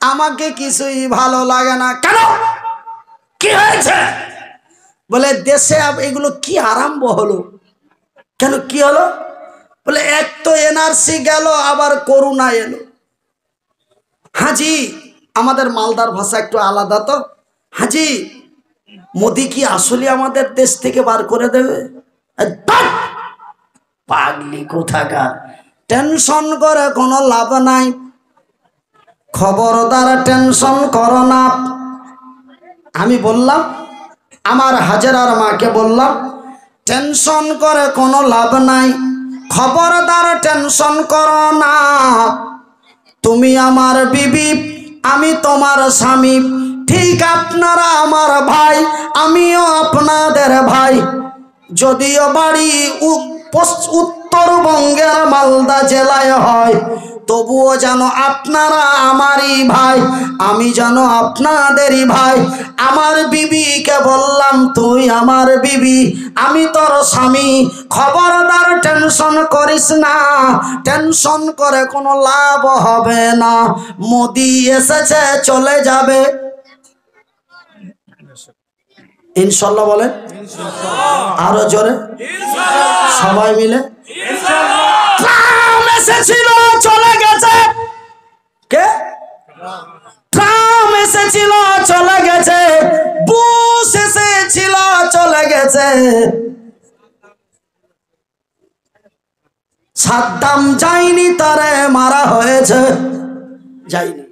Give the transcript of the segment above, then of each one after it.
আমাকে কিছুই ভালো লাগে না। কেন? কি হয়েছে? বলে, দেশে এগুলো কি আরম্ভ হলো? কেন কি হলো? বলে, এক তো এনআরসি গেল, আবার করোনা এলো। হাজি, আমাদের মালদার ভাষা একটু আলাদা তো। হাজি, মোদি কি আসলে আমাদের দেশ থেকে বার করে দেবে? পাগলি কোথাকার? টেনশন করে কোনো লাভ নাই। খবরদার টেনশন করো না। আমি বললাম, আমার হাজারার মাকে বললাম টেনশন করে কোনো লাভ নাই। খবরদার টেনশন করো না। তুমি আমার বিবি, আমি তোমার স্বামী। ঠিক আপনারা আমার ভাই, আমিও আপনাদের ভাই। যদিও বাড়ি উত্তরবঙ্গের মালদা জেলায় হয়। তবুও যেন আপনারা আমারই ভাই, আমি যেন আপনাদেরই ভাই। আমার বিবিকে বললাম, তুই আমার বিবি, আমি তোর স্বামী। খবরদার টেনশন করিস না, টেনশন করে কোনো লাভ হবে না। মোদি এসেছে, চলে যাবে। ইনশাল্লাহ বলেন। আরও জোরে। সবাই মিলে। এসেছিল চলে গেছে। কে? ট্রাম এসেছিল চলে গেছে। বুশ এসেছিল চলে গেছে। সাদ্দাম যায়নি তারে মারা হয়েছে। যায়নি।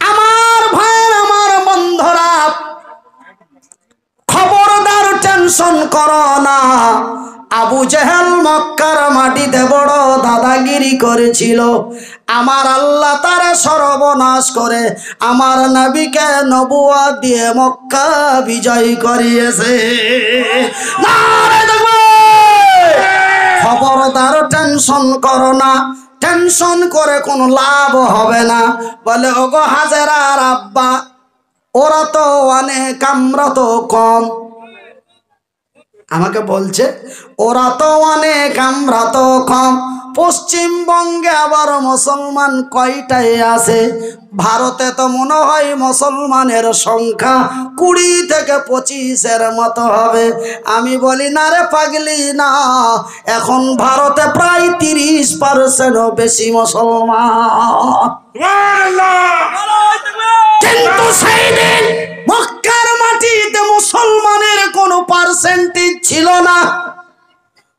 আমার ভাইয়ের আমার বন্ধুরা টেনশন করো না। আবু জেহেল মক্কার মাটিতে বড় দাদাগিরি করেছিল। আমার আল্লাহ তার সর্বনাশ করে, আমার নাবিকে নবুয়া দিয়ে মক্কা বিজয় করিয়েছে। দেখবে খবরদার, টেনশন করো না। টেনশন করে কোনো লাভ হবে না। বলে, ওগো হাজারার আব্বা, ওরা তো অনেক, আমরা তো কম। আমাকে বলছে, ওরা তো অনেক, আমরা তো কম। পশ্চিমবঙ্গে আবার মুসলমান কয়টাই আছে? ভারতে তো মনে হয় মুসলমানের সংখ্যা কুড়ি থেকে পঁচিশের মতো হবে। আমি বলি, না রে পাগলি, না। এখন ভারতে প্রায় তিরিশ পার্সেন্টও বেশি মুসলমান। কিন্তু সেই দিন মক্কার মাটিতে মুসলমানের কোনো পার্সেন্টেজ ছিল না।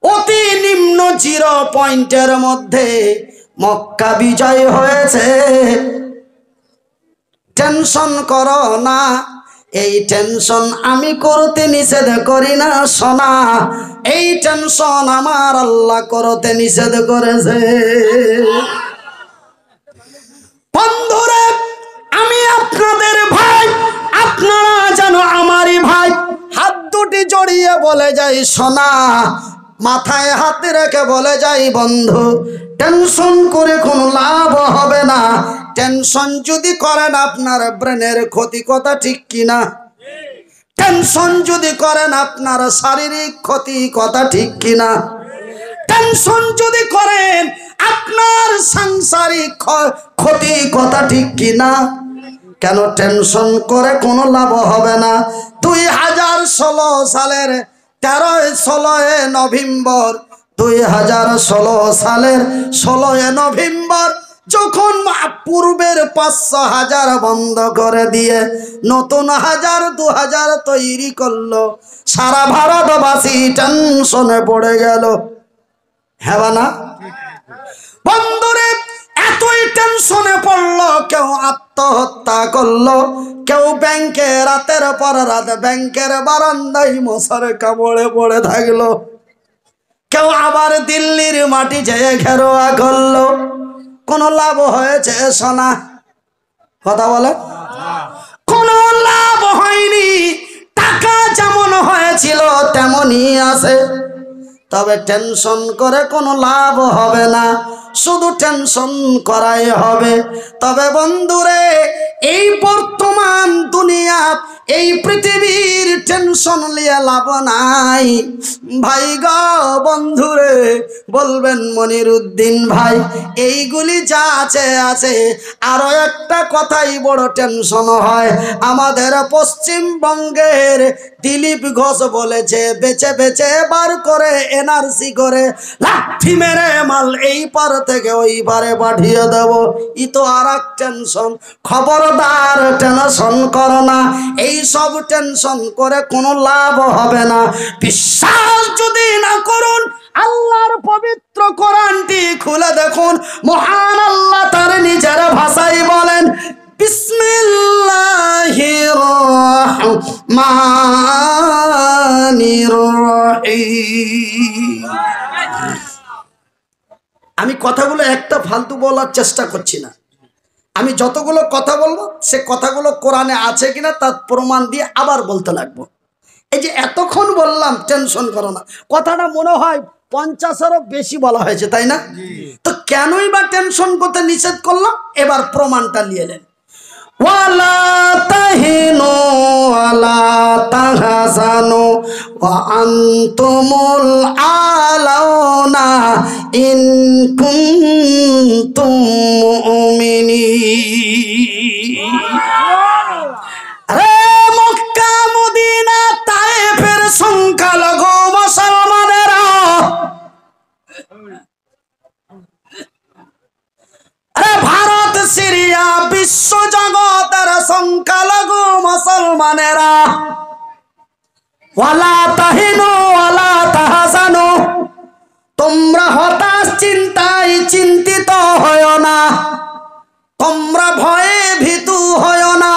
অতি নিম্ন জিরো পয়েন্টের মধ্যে মক্কা বিজয় হয়েছে। টেনশন করো না, এই টেনশন আমি করতে নিষেধ করি না সোনা এই টেনশন আমার আল্লাহ করতে নিষেধ করেছে। বন্ধুরা আমি আপনাদের ভাই, আপনারা যেন আমারই ভাই। হাত দুটি জড়িয়ে বলে যাই, সোনা। মাথায় হাত রেখে বলে যাই, বন্ধু। টেনশন করে কোনো লাভ হবে না। টেনশন যদি করেন আপনার ব্রেনের ক্ষতি কথা ঠিক কিনা? টেনশন যদি করেন আপনার শারীরিক ক্ষতি কথা ঠিক কিনা? টেনশন যদি করেন আপনার সাংসারিক ক্ষ- ক্ষতি কথা ঠিক কিনা? কেন টেনশন করে কোনো লাভ হবে না? দুই হাজার ষোলো সালের তেরোই ষোলোয় নভেম্বর, দুই হাজার ষোলো সালের ষোলোই নভেম্বর, যখন পূর্বের পাঁচশো হাজার বন্ধ করে দিয়ে নতুন হাজার দু হাজার তৈরি করল, সারা ভারতবাসী টেনশনে পড়ে গেল। হ্যাঁ না? বন্ধুরে, এতই টেনশনে পড়ল কেউ আত্মহত্যা করল। কেউ ব্যাংকে রাতের পর রাত ব্যাংকের বারান্দায় মশার কামড়ে পড়ে থাকল। কেউ আবার দিল্লির মাটি যেয়ে ঘেরোয়া করল। কোনো লাভ হয়েছে সোনা? কথা বলে কোনো লাভ হয়নি। টাকা যেমন হয়েছিল তেমনই আছে। তবে টেনশন করে কোনো লাভ হবে না। শুধু টেনশন করাই হবে। তবে বন্ধুরে, এই বর্তমান দুনিয়া, এই পৃথিবীর টেনশন লিয়ে লাভ নাই। ভাই গো বন্ধুরে, বলবেন মনির উদ্দিন ভাই, এইগুলি যা আছে আছে। আরও একটা কথাই বড় টেনশন হয়। আমাদের পশ্চিমবঙ্গের দিলীপ ঘোষ বলেছে বেছে বেছে বার করে এনআরসি করে, লাঠি মেরে মাল এই পার থেকে ওই পারে পাঠিয়ে দেব। ই তো আর এক টেনশন খবরদার টেনশন করো না। এই সব টেনশন করে কোনো লাভ হবে না। বিশ্বাস যদি না করুন, আল্লাহর পবিত্র কোরআনটি খুলে দেখুন। মহান আল্লাহ তার নিজের ভাষায় বলেন বিসমিল্লাহির রহমানির রহিম। আমি কথাগুলো একটা ফালতু বলার চেষ্টা করছি না। আমি যতগুলো কথা বলব সে কথাগুলো কোরআনে আছে কিনা তার প্রমাণ দিয়ে আবার বলতে লাগবো। এই যে এতক্ষণ বললাম টেনশন করো না। কথাটা মনে হয় পঞ্চাশেরও বেশি বলা হয়েছে তাই না? তো কেনই বা টেনশন করতে নিষেধ করলাম? এবার প্রমাণটা নিয়ে এলেন ওয়ালা তাহিনু ওয়ালা তাহজানু ওয়া আনতুমুল আলাউনা ইন কুনতুম মুমিনিন। রে মক্কা মদিনা তায়েফের সিরিয়া বিশ্ব জগতের সংখ্যালঘু মুসলমানেরা। ওয়ালা তাহিনু, ওয়ালা তাহাজানু। তোমরা হতাশ, চিন্তায় চিন্তিত হয় না। তোমরা ভয়ে ভীতু হয় না।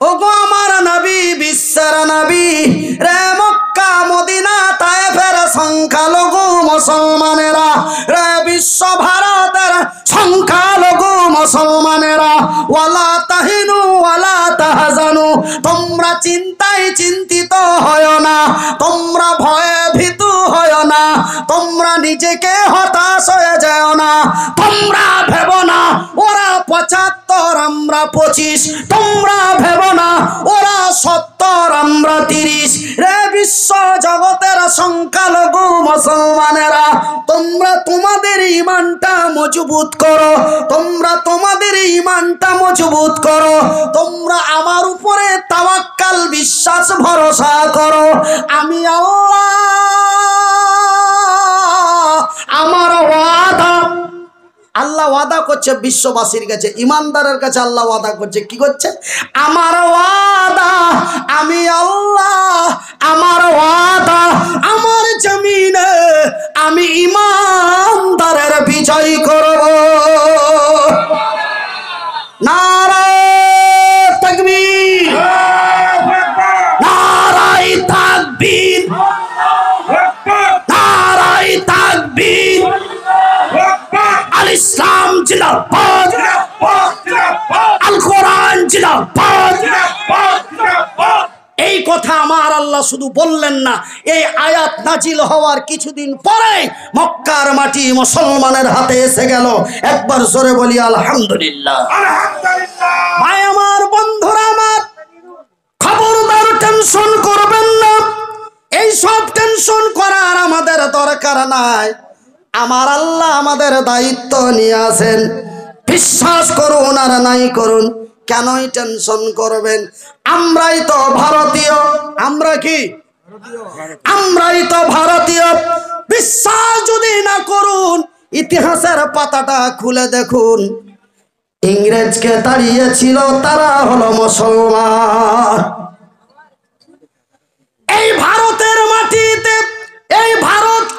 ওগো আমার নবী, বিশ্বের নবী, রে মক্কা, মদিনা, তায়েফের সংখ্যালঘু মুসলমানেরা, রে বিশ্ব ভারতের সংখ্যালঘু মুসলমানেরা, ওয়ালা তাহিনু, ওয়ালা তাহাজানু, তোমরা চিন্তায় চিন্তিত হয় না, তোমরা ভয়ে ভীতু হয় না, তোমরা নিজেকে হতাশ হয়ে যায় না, তোমরা ভেব না পঁচাত্তর আমরা পঁচিশ, তোমরা ভেব না, ওরা সত্তর, আমরা তিরিশ। রে বিশ্ব জগতের সংখ্যালঘু মুসলমানেরা, তোমরা তোমাদের ইমানটা মজবুত করো, তোমরা তোমাদের ইমানটা মজবুত করো, তোমরা আমার উপরে তাওয়াক্কাল, বিশ্বাস, ভরসা করো। আমি আল্লাহ, আমার ওয়াদা। আল্লাহ ওয়াদা করছে, বিশ্ববাসীর কাছে, ইমানদারের কাছে আল্লাহ ওয়াদা করছে। কি করছে? আমার ওয়াদা, আমি আল্লাহ, আমার ওয়াদা, আমার জমিনে আমি ইমানদারের বিজয় করব। ইসলাম জিন্দাবাদ। আল কোরআন জিন্দাবাদ। এই কথা আমার আল্লাহ শুধু বললেন না এই আয়াত নাজিল হওয়ার কিছুদিন পরে মক্কার মাটি মুসলমানের হাতে এসে গেল। একবার জোরে বলি আলহামদুলিল্লাহ। ভাই আমার বন্ধুরা আমার খবরদার টেনশন করবেন না। এই সব টেনশন করার আমাদের দরকার নাই। আমার আল্লাহ আমাদের দায়িত্ব নিয়ে আসেন বিশ্বাস করুন আর নাই করুন, কেনই টেনশন করবেন? আমরাই তো ভারতীয়, আমরা কি? আমরাই তো ভারতীয়। বিশ্বাস যদি না করুন, ইতিহাসের পাতাটা খুলে দেখুন। ইংরেজকে দাঁড়িয়েছিল তারা হলো মুসলমান। এই ভারতের মাটিতে, এই ভারতকে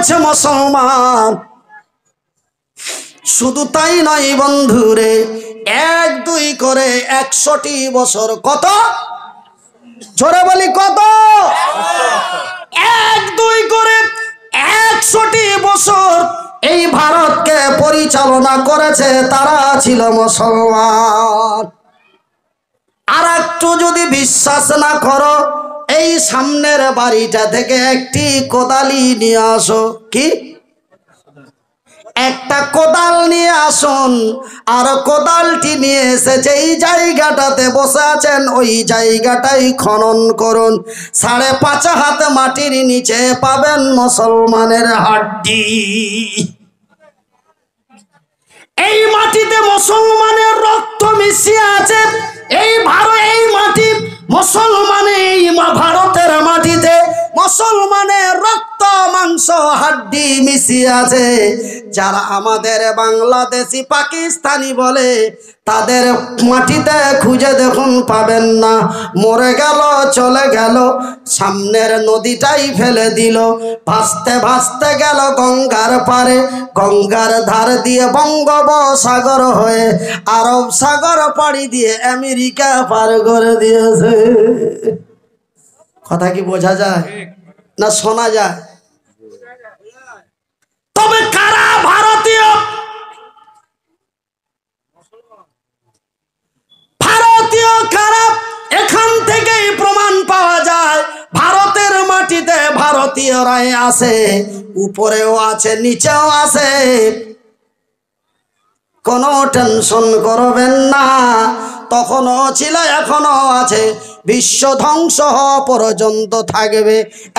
করেছে মুসলমান, শুধু তাই নয় বন্ধুরে, এক দুই করে একশোটি বছর কত? জোরে বলি কত? এক দুই করে একশোটি বছর এই ভারতকে পরিচালনা করেছে তারা ছিল মুসলমান। আর একটু যদি বিশ্বাস না করো এই সামনের বাড়িটা থেকে একটি কোদালি নিয়ে আসো। কি? একটা কোদাল নিয়ে আসুন। আর কোদালটি নিয়ে এসে যেই জায়গাটাতে বসে আছেন, ওই জায়গাটাই খনন করুন। সাড়ে পাঁচ হাত মাটির নিচে পাবেন মুসলমানের হাড্ডি। এই মাটিতে মুসলমানের রক্ত মিশিয়ে আছে। এই ভারত, এই মাটি মুসলমানে এই মা- ভারতের মাটিতে মুসলমানের রক্ত মাংস, হাড্ডি মিশিয়ে আছে। যারা আমাদের বাংলাদেশি, পাকিস্তানি বলে, তাদের মাটিতে খুঁজে দেখুন পাবেন না। মরে গেল, চলে গেল, সামনের নদীটাই ফেলে দিল। ভাসতে ভাসতে গেল গঙ্গার পারে, গঙ্গার ধার দিয়ে বঙ্গোপসাগর হয়ে, আরব সাগর পাড়ি দিয়ে আমেরিকা পার করে দিয়েছে। কথা কি বোঝা যায়? না শোনা যায়? তবে কারা ভারতীয়? ভারতীয় কারা? এখান থেকেই প্রমাণ পাওয়া যায়। ভারতের মাটিতে ভারতীয়রাই আছে, উপরেও আছে, নিচেও আছে। কোনো টেনশন করবেন না, তখনও ছিল এখনও আছে। বিশ্ব ধ্বংস পর্যন্ত থাকবে।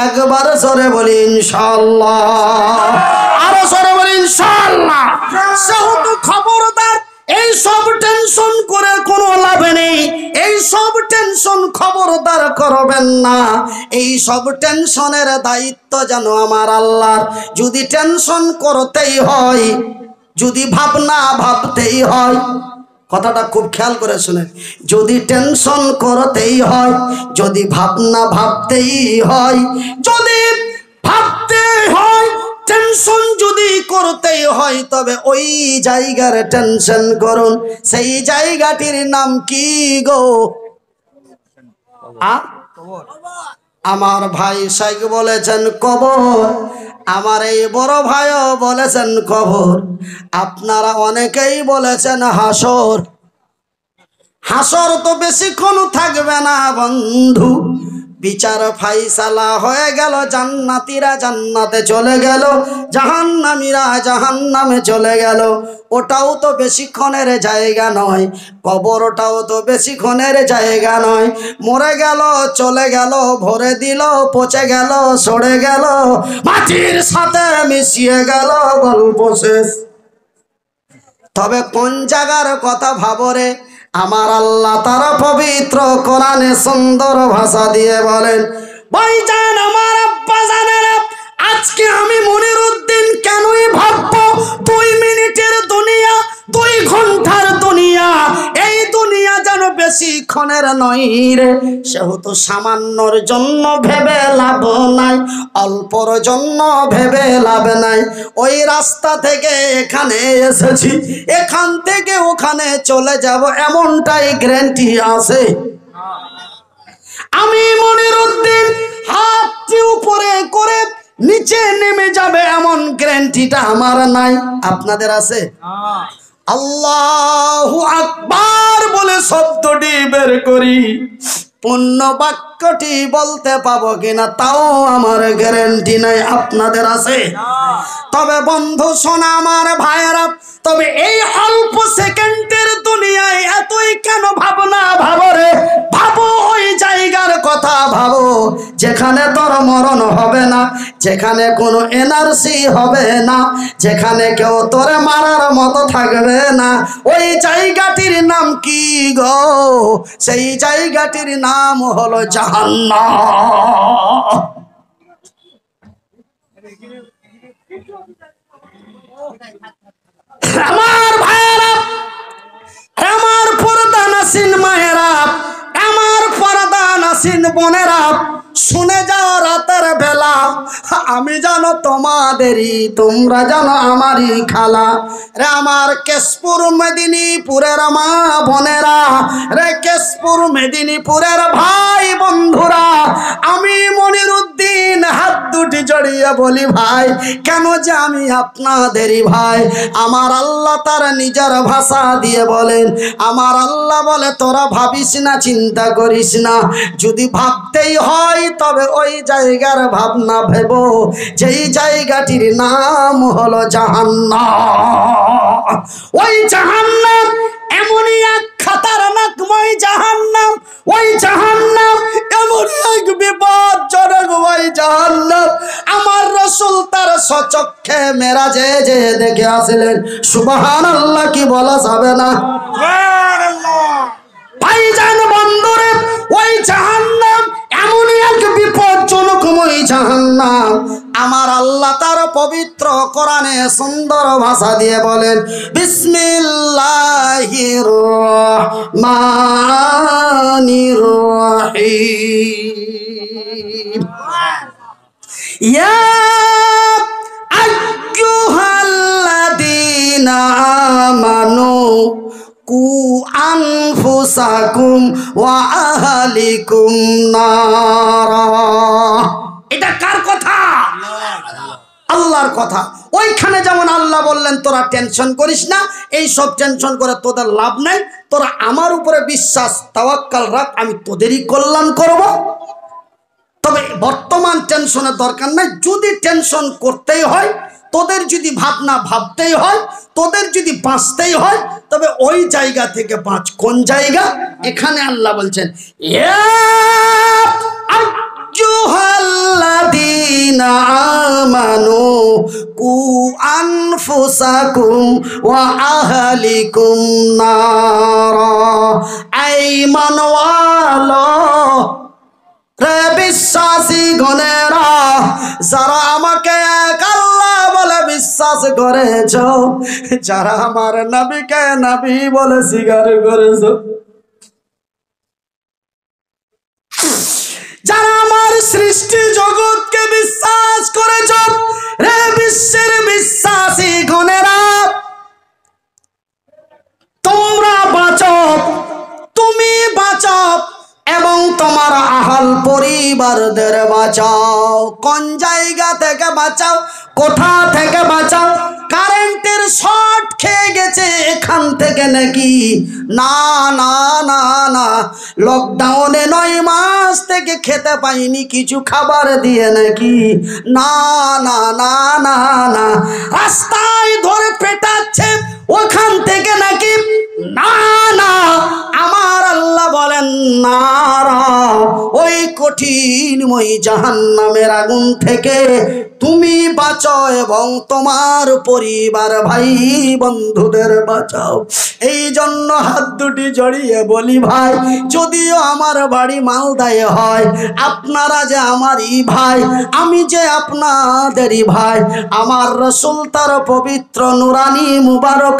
একবার সরে বলি ইনশাল্লাহ সরে বলি ইনশাল্লাহ সেহেতু খবরদার, এই সব টেনশন করে কোনো লাভ নেই। এই সব টেনশন খবরদার করবেন না। এই সব টেনশনের দায়িত্ব যেন আমার আল্লাহর। যদি টেনশন করতেই হয়, যদি ভাবনা ভাবতেই হয়, কথাটা খুব খেয়াল করে শুনে যদি টেনশন করতেই হয়, যদি ভাবনা ভাবতেই হয়, যদি ভাবতে হয় টেনশন যদি করতেই হয়, তবে ওই জায়গার টেনশন করুন। সেই জায়গাটির নাম কি গো? আমার ভাই শাইক বলেছেন কবর। আমার এই বড় ভাইও বলেছেন কবর। আপনারা অনেকেই বলেছেন হাসর। হাসর তো বেশিক্ষণ থাকবে না, বন্ধু। বিচার ফাইসালা হয়ে গেল, জান্নাতিরা জান্নাতে চলে গেল, জাহান্নামীরা জাহান্নামে চলে গেল। ওটাও তো বেশিক্ষণের জায়গা নয়, কবরটাও তো বেশিক্ষণের জায়গা নয়। মরে গেল, চলে গেল, ভরে দিল, পচে গেল, সরে গেল, মাটির সাথে মিশিয়ে গেল, গল্প শেষ। তবে কোন জায়গার কথা ভাবরে আমার আল্লাহ তারা পবিত্র কোরআনে সুন্দর ভাষা দিয়ে বলেন, ভাইজান, আমার আব্বা জানেন আজকে আমি মনির উদ্দিন কেনই ভাববো দুই ঘণ্টার দুনিয়া, এই দুনিয়া যেন বেশিক্ষণের নয় রে। সেহেতু সামান্যর জন্য ভেবে লাভ নাই, অল্পর জন্য ভেবে লাভ নাই। ওই রাস্তা থেকে এখানে এসেছি, এখান থেকে ওখানে চলে যাব, এমনটাই গ্যারান্টি আছে। আমি মনির উদ্দিন, হাতটি উপরে করে নিচে নেমে যাবে, এমন গ্যারান্টিটা আমার নাই। আপনাদের আছে? আল্লাহু আকবার বলে শব্দটি বের করি। পূর্ণ বাক্যটি বলতে পাবো কিনা তাও আমার গ্যারেন্টি নাই, আপনাদের আছে। তবে বন্ধু, শোনা আমার ভাইয়েরা, তবে এই অল্প সেকেন্ডের দুনিয়ায় এতই কেন ভাবনা ভাবো রে? ভাবো ওই জায়গার কথা ভাবো, যেখানে তোর মরণ হবে না, যেখানে কোনো এনার্জি হবে না, যেখানে কেউ তোরে মারার মতো থাকবে না। ওই জায়গাটির নাম কি গো? সেই জায়গাটির নাম হলো জাহান্নাম আমার ভাইয়েরা আমার পর্দা নাসিন মায়েরা নাসিন বোনেরা, শুনে যাও রাতের বেলা। আমি জানো তোমাদেরই, তোমরা জানো আমারই খালা। রে আমার কেশপুর মেদিনীপুরের মা বোনেরা, রে কেশপুর মেদিনীপুরের ভাই বন্ধুরা, আমি মনির উদ্দিন হাত দুটি জড়িয়ে বলি, ভাই, কেন যে আমি আপনাদেরই ভাই? আমার আল্লাহ তার নিজের ভাষা দিয়ে বলেন, আমার আল্লাহ বলে তোরা ভাবিস না, চিন্তা করিস না। যদি ভাবতেই হয়, তবে ওই জায়গার ভাবনা ভেব। যেই জায়গাটির নাম হলো জাহান্নাম। ওই জাহান্নাম এমনই এক খাতারনাকময় জাহান্নাম। ওই জাহান্নাম এমনই এক বিপদজনক ওই জাহান্নাম। আমার রসুল তার সচক্ষে মেরাজে যে দেখে আসলেন। সুবহান আল্লাহ কি বলা যাবে না? ভাইজান বন্দরে, ওই জাহান্নাম এমনই এক বিপজ্জনকময় জাহান্নাম। আমার আল্লাহ তার পবিত্র কোরআনে সুন্দর ভাষা দিয়ে বলেন, বিসমিল্লাহির রহমানির রহিম। ইয়া আইয়ুহাল্লাযীনা আমানু কু আনফুসাকুম ওয়া আহলিকুম নারা। এটা কার কথা? আল্লাহর কথা। ওইখানে যেমন আল্লাহ বললেন, তোরা টেনশন করিস না, এই সব টেনশন করে তোদের লাভ নাই, তোরা আমার উপরে বিশ্বাস, তাওয়াক্কাল রাখ, আমি তোদেরই কল্যাণ করব। তবে বর্তমান টেনশনের দরকার নাই, যদি টেনশন করতেই হয় তোদের যদি ভাবনা ভাবতেই হয়, তোদের যদি বাঁচতেই হয়, তবে ওই জায়গা থেকে বাঁচ। কোন জায়গা? এখানে আল্লাহ বলছেন কু আনফুসাকুম আহলিকুম বিশ্বাসী গণেরা, যারা আমাকে এক বিশ্বাস করেছ যারা আমার নবীকে নবী বলে স্বীকার করেছ। যারা আমার সৃষ্টি জগৎকে বিশ্বাস করেছ, রে বিশ্বের বিশ্বাসী গণেরা, তোমরা বাঁচো, তুমি বাঁচো এবং তোমার আহাল পরিবারদের বাঁচাও। কোন জায়গা থেকে বাঁচাও? কোথা থেকে বাঁচাও? কারেন্টের শর্ট খেয়ে গেছে এখান থেকে নাকি? না না না না। লকডাউনে নয় মাস থেকে খেতে পাইনি, কিছু খাবার দিয়ে নাকি? না না না না না। রাস্তায় ধরে পেটাচ্ছে ওখান থেকে নাকি, না না, আমার আল্লাহ বলেন, না ওই কঠিনময় জাহান্নামের আগুন থেকে তুমি বাঁচো এবং তোমার পরিবার, ভাই বন্ধুদের বাঁচাও। এই জন্য হাত দুটি জড়িয়ে বলি, ভাই, যদিও আমার বাড়ি মালদায় হয়, আপনারা যে আমারই ভাই, আমি যে আপনাদেরই ভাই, আমার রসুল তার পবিত্র নুরানি মুবারক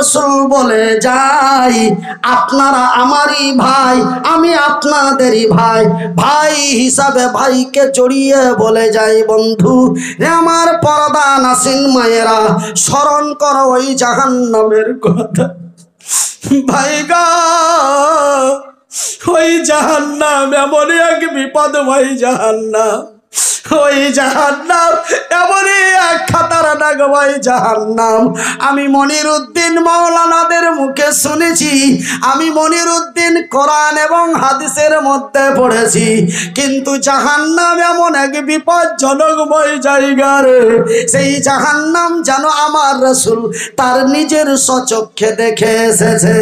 রসুল বলে যাই, আপনারা আমারই ভাই, আমি আপনাদেরই ভাই। ভাই হিসাবে ভাইকে জড়িয়ে বলে যাই, বন্ধু, রে আমার পরদা নাসিন মায়েরা, স্মরণ করো ওই জাহান্নামের কথা। ভাই গা, ওই জাহান্নাম এমনই এক বিপদ, ভাই জাহান্নাম। ওই জাহান্নাম, এমনই এক খাতার নাগবাই জাহান্নাম। আমি মনির উদ্দিন মৌলানাদের মুখে শুনেছি, আমি মনির উদ্দিন কোরআন এবং হাদিসের মধ্যে পড়েছি। কিন্তু জাহান্নাম এমন এক বিপজ্জনকময় জায়গা রে, সেই জাহান্নাম যেন আমার রসুল তার নিজের সচক্ষে দেখে এসেছে।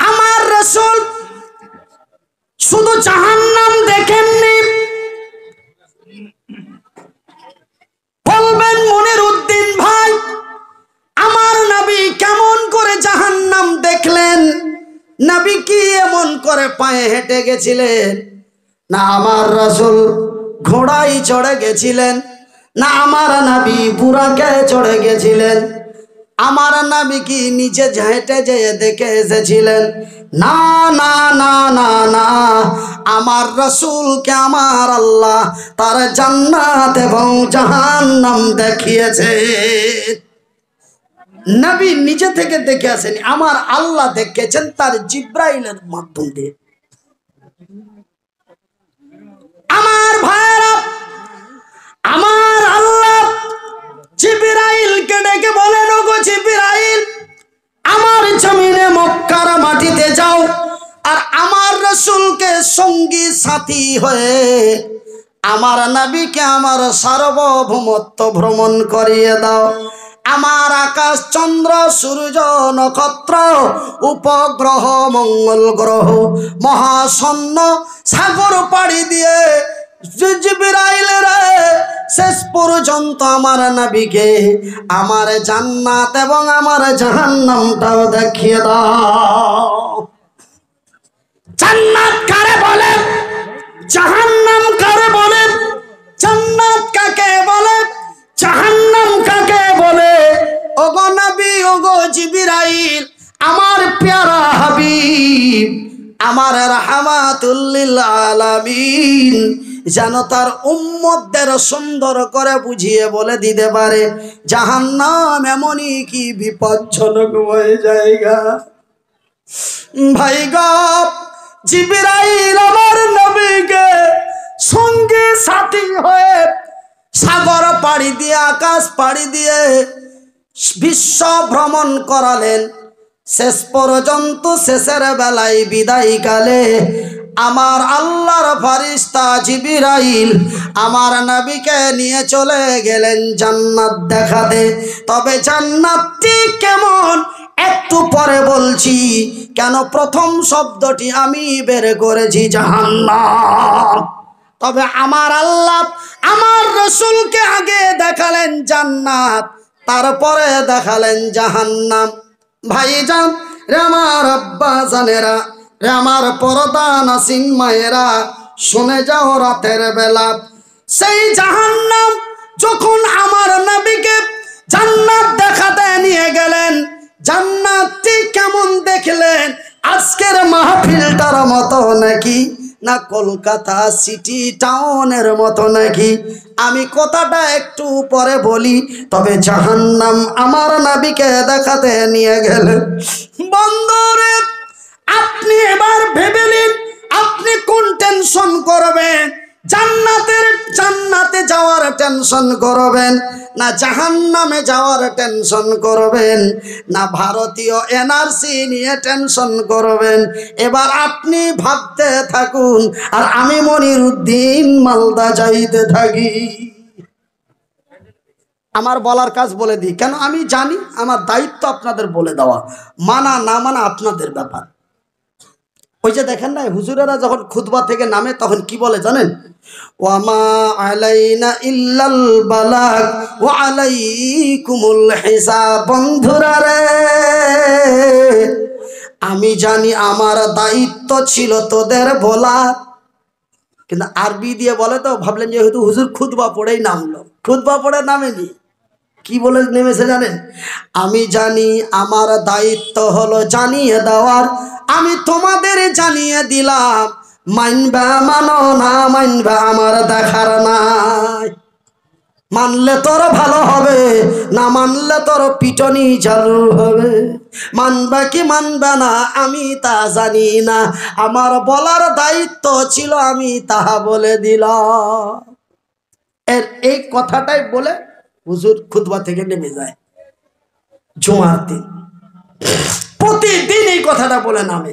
আমার রসুল শুধু জাহান্নাম দেখেননি। বলবেন মনির উদ্দিন ভাই, আমার নবী কেমন করে জাহান্নাম দেখলেন? নবী কি এমন করে পায়ে হেঁটে গেছিলেন? না আমার রাসুল ঘোড়াই চড়ে গেছিলেন, না আমার নাবি বুড়াকে চড়ে গেছিলেন। আমার নাবি কি নিচে ঝেঁটে যেয়ে দেখে এসেছিলেন? না না না না না। আমার রসুলকে আমার আল্লাহ তার জান্নাত এবং জাহান্নাম দেখিয়েছে। নবী নিজে থেকে দেখে আসেনি, আমার আল্লাহ দেখেছেন তার জিব্রাইলের মাধ্যম দিয়ে। আমার ভাইরা আমার আল্লাহ জিব্রাইলকে ডেকে বলেন, ওগো জিব্রাইল আমার জমিনে মক্কার মাটিতে যাও আর আমার রসুলকে সঙ্গী সাথী হয়ে আমার নাবিকে আমার সার্বভৌমত্ব ভ্রমণ করিয়ে দাও। আমার আকাশ, চন্দ্র, সূর্য, নক্ষত্র, উপগ্রহ, মঙ্গল গ্রহ, মহাশূন্য, সাগর পাড়ি দিয়ে শেষ পর্যন্ত আমার নবীকে আমার জান্নাত এবং আমার জাহান্নামটাও দেখিয়ে দাও। জান্নাত কারে বলে? জাহান্নাম কারে বলে? জান্নাত কাকে বলে? জাহান্নাম কাকে বলে? ওগো নবী, ওগো জিবরাইল, আমার প্যারা হাবিব, আমার রাহমাতুল্লিল আলামিন যেন তার উম্মতদের সুন্দর করে বুঝিয়ে বলে দিতে পারে, জাহান্নাম এমনই কি বিপজ্জনক হয়ে জায়গা। ভাই গপ আমার নবীকে সঙ্গে সাথী হয়ে সাগর পাড়ি দিয়ে, আকাশ পাড়ি দিয়ে বিশ্ব ভ্রমণ করালেন। শেষ পর্যন্ত শেষের বেলায় বিদায় কালে আমার আল্লাহর ফারিস্তা জিবিরাইল আমার নবীকে নিয়ে চলে গেলেন জান্নাত দেখাতে। তবে জান্নাতটি কেমন? একটু পরে বলছি, কেন প্রথম শব্দটি আমি বের করেছি জাহান্নাম? তবে আমার আল্লাহ আমার রসুলকে আগে দেখালেন জান্নাত, তারপরে দেখালেন জাহান্নাম। ভাইজান, রে আমার আব্বা জানেরা রে আমার পরদা নাসিন মায়েরা, শুনে যাও রাতের বেলা। সেই জাহান্নাম যখন আমার নবীকে জান্নাত দেখাতে নিয়ে গেলেন, জান্নাতটি কেমন দেখলেন? আজকের মাহফিলটার মতো নাকি? না কলকাতা সিটি টাউনের মতো নাকি? আমি কথাটা একটু পরে বলি, তবে জাহান্নাম আমার নাবিকে দেখাতে নিয়ে গেলেন। বন্ধুরে আপনি এবার ভেবে নিন, আপনি কোন টেনশন করবেন? জান্নাতের, জান্নাতে যাওয়ার টেনশন করবেন, না জাহান্নামে যাওয়ার টেনশন করবেন, না ভারতীয় এনআরসি নিয়ে টেনশন করবেন। এবার আপনি ভাবতে থাকুন, আর আমি মনির উদ্দিন মালদা যাইতে থাকি। আমার বলার কাজ বলে দিই। কেন? আমি জানি, আমার দায়িত্ব আপনাদের বলে দেওয়া। মানা না মানা আপনাদের ব্যাপার। ওই যে দেখেন না হুজুরেরা যখন খুতবা থেকে নামে, তখন কি বলে জানেন? ওয়ামা ইল্লাল ওয়া আমি জানি আমার দায়িত্ব ছিল তোদের বলা কিন্তু আরবি দিয়ে বলে তো, ভাবলেন যেহেতু হুজুর খুতবা পড়েই নামলো। খুতবা পড়ে নামেনি। কি বলে নেমেছে জানেন? আমি জানি আমার দায়িত্ব হলো জানিয়ে দেওয়ার, আমি তোমাদের জানিয়ে দিলাম, মানবা মানো না, মানবা আমার দেখার নাই। মানলে তোর ভালো হবে, না মানলে তোর পিটনি চালু হবে। মানবা কি মানবে না, আমি তা জানি না। আমার বলার দায়িত্ব ছিল, আমি তাহা বলে দিলাম। এর এই কথাটাই বলে হুজুর খুদবা থেকে নেমে যায়। জুমার দিন। প্রতিদিন এই কথাটা বলে নামে।